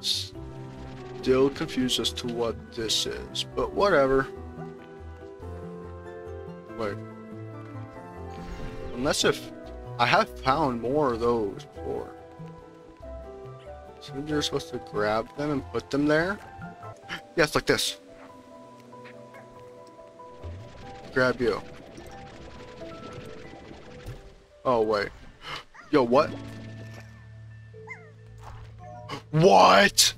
Still confused as to what this is, but whatever. Wait. Unless if I have found more of those before. So you're supposed to grab them and put them there? Yes, like this. Grab you. Oh, wait. Yo, what? What?